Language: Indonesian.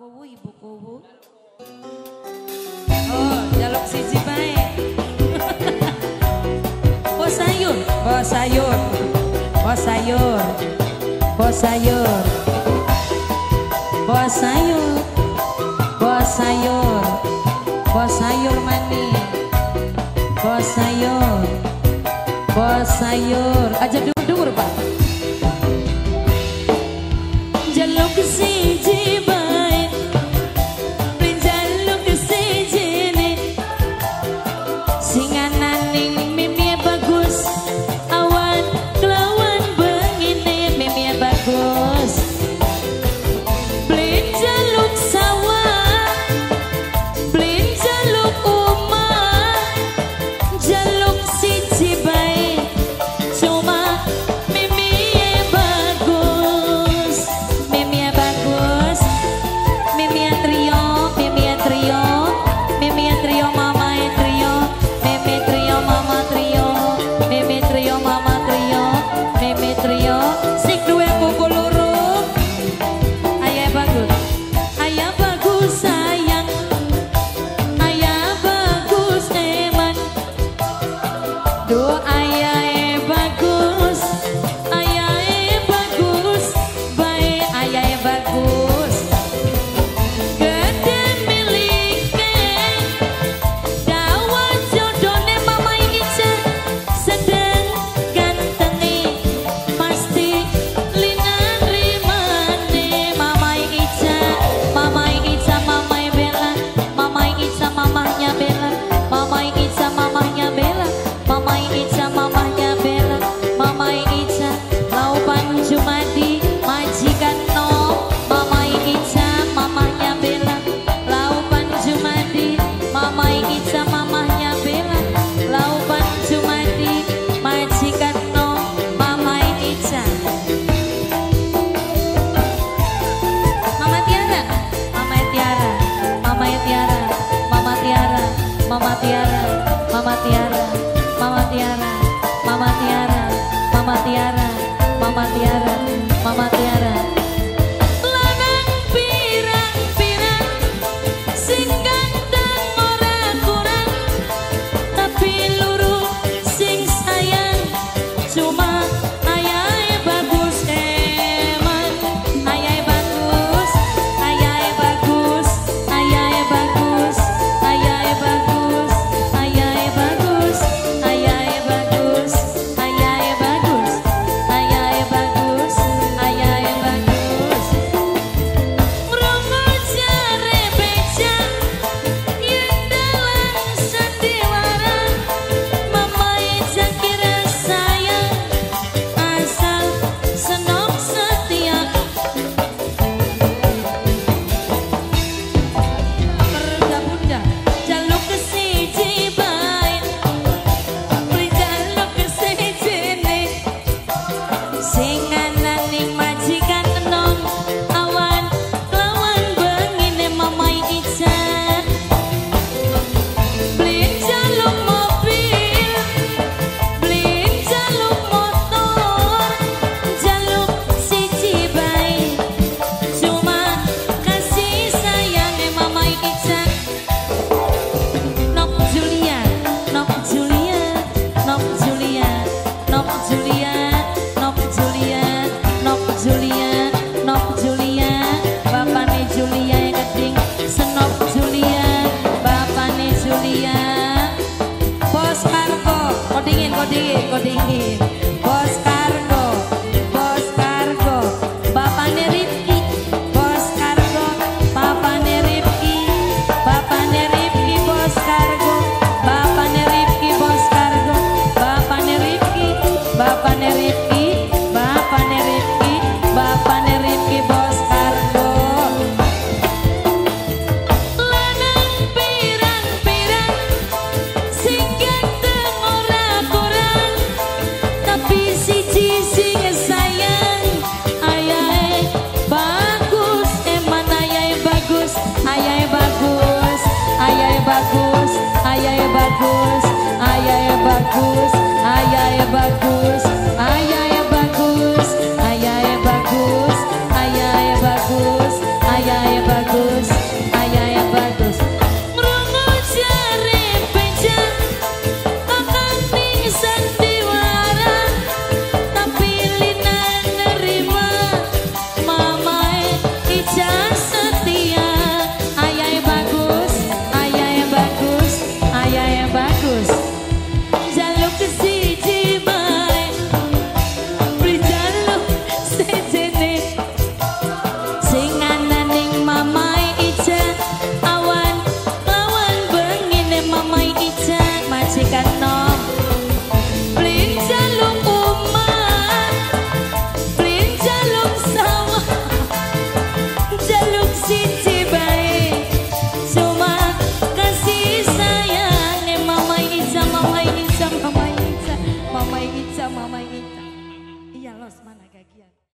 kowu ibu kowu. Oh jaluk siji bae. Bos sayur. Bos sayur. Bos sayur. Bos sayur. Bos sayur. Bos sayur. Bos sayur manis bos sayur. Bos sayur. Aja dhuwur-dhuwur Pak. tierra. dingin kok dingin kok dingin. bagus ayah ya bagus ayah ya bagus.